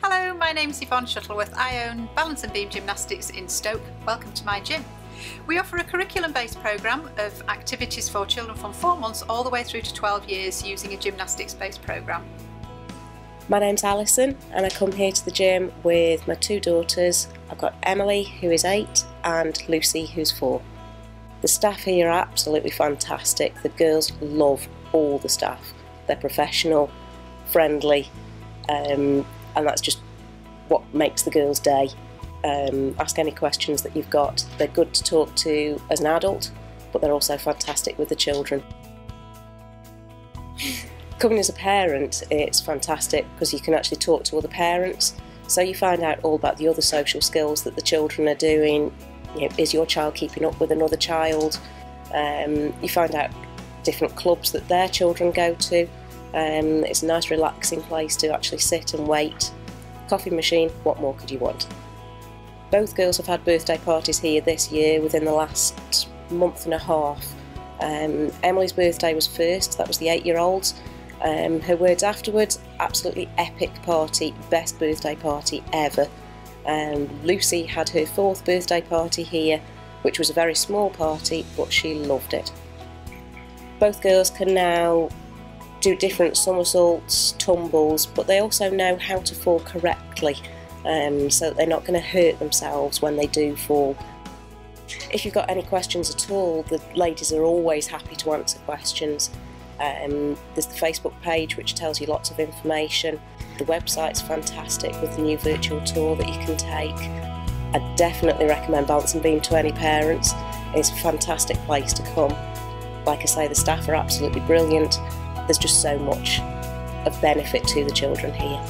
Hello, my name's Yvonne Shuttleworth. I own Balance and Beam Gymnastics in Stoke. Welcome to my gym. We offer a curriculum-based programme of activities for children from 4 months all the way through to 12 years using a gymnastics-based programme. My name's Alison and I come here to the gym with my two daughters. I've got Emily who is 8 and Lucy who's 4. The staff here are absolutely fantastic. The girls love all the staff. They're professional, friendly, um, and that's just what makes the girls' day. Um, ask any questions that you've got. They're good to talk to as an adult, but they're also fantastic with the children. Coming as a parent, it's fantastic because you can actually talk to other parents. So you find out all about the other social skills that the children are doing. You know, is your child keeping up with another child? Um, you find out different clubs that their children go to. Um, it's a nice relaxing place to actually sit and wait. Coffee machine, what more could you want? Both girls have had birthday parties here this year within the last month and a half. Um, Emily's birthday was first, that was the eight year old. Um, her words afterwards, absolutely epic party, best birthday party ever. Um, Lucy had her fourth birthday party here, which was a very small party, but she loved it. Both girls can now do different somersaults, tumbles, but they also know how to fall correctly um, so they're not going to hurt themselves when they do fall. If you've got any questions at all, the ladies are always happy to answer questions. Um, there's the Facebook page which tells you lots of information. The website's fantastic with the new virtual tour that you can take. I definitely recommend and Beam to any parents. It's a fantastic place to come. Like I say, the staff are absolutely brilliant. There's just so much of benefit to the children here.